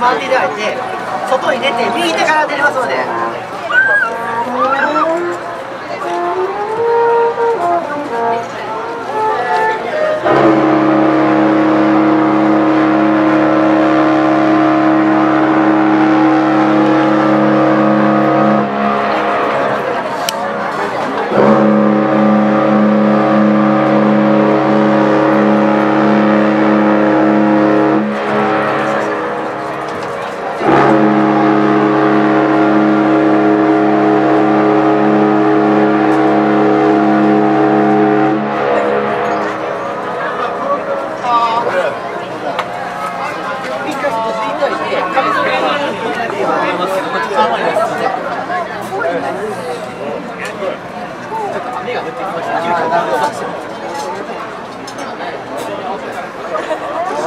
回っていただいて外に出て右手から出れますので。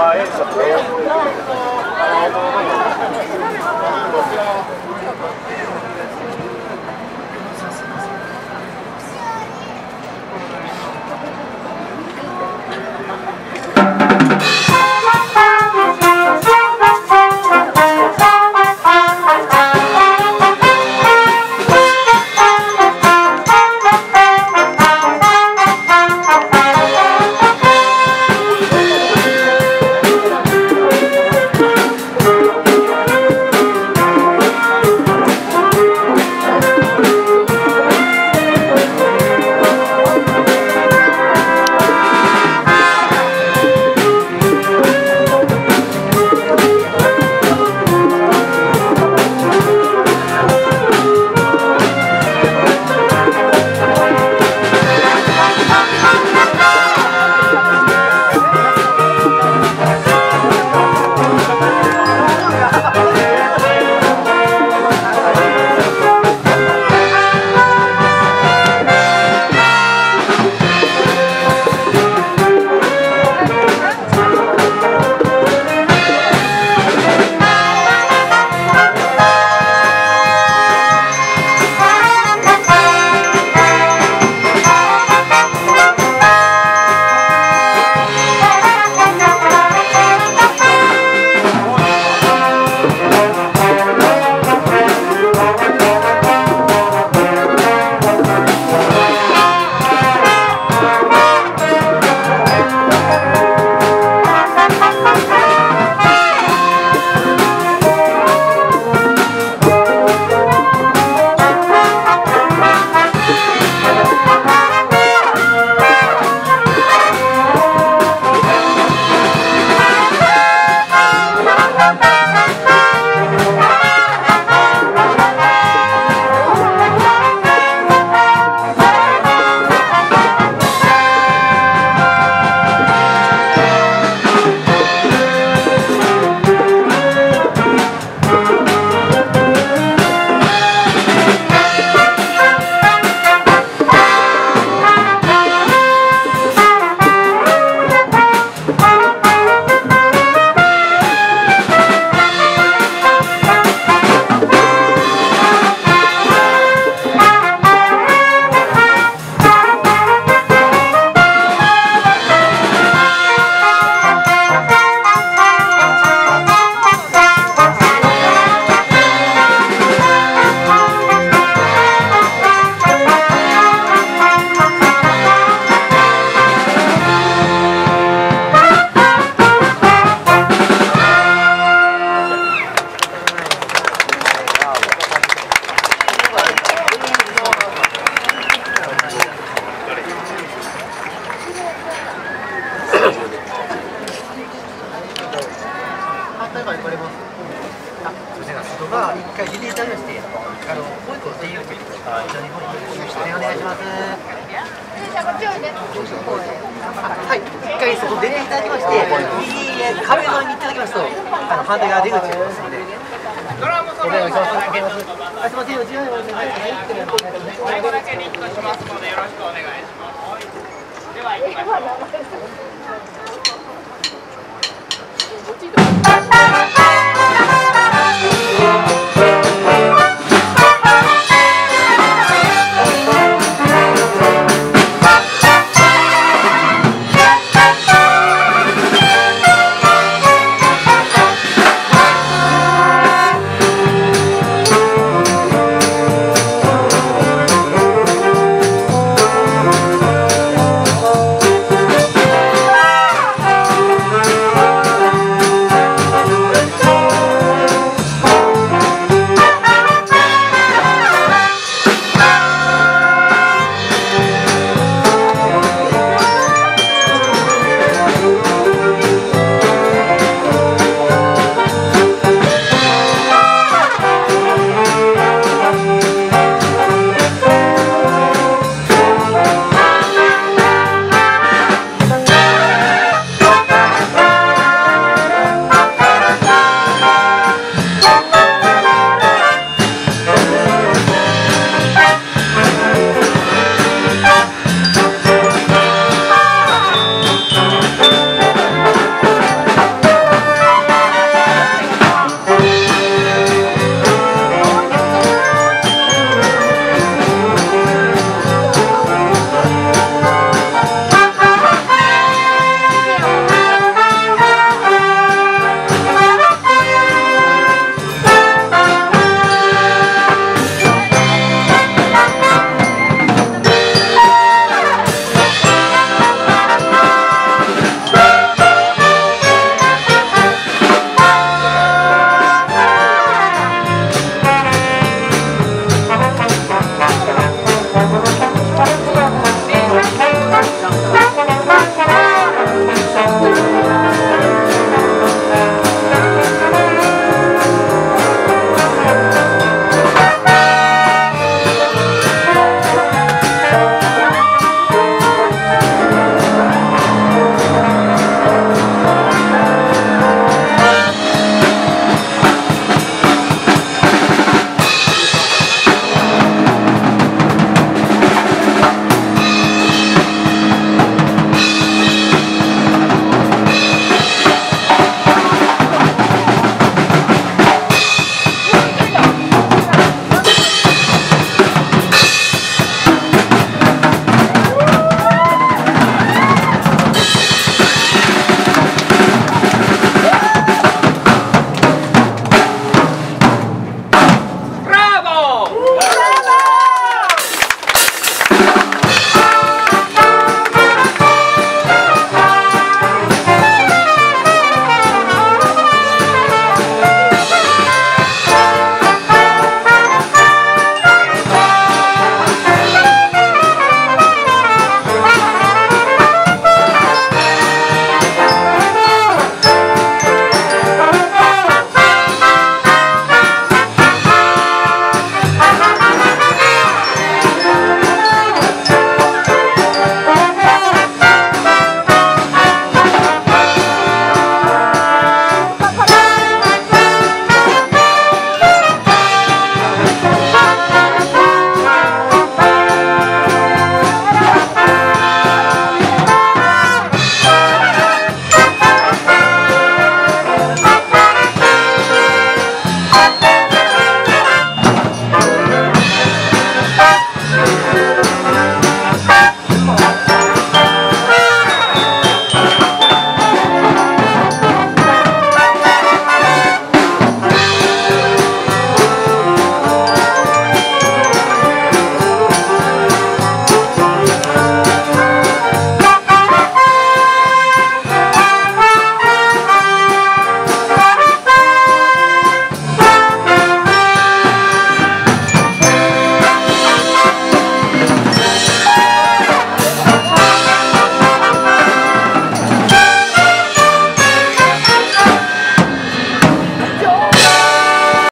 Right, ことが一回リリースありましてあのもう一個専用機はい一緒によろしくお願いしますはい、一回そこ出ていただきまして、右壁側に行っていただきますと、あの反対側出口がありますので、おいます。お願いします。あ、すみません、お時間お願いします。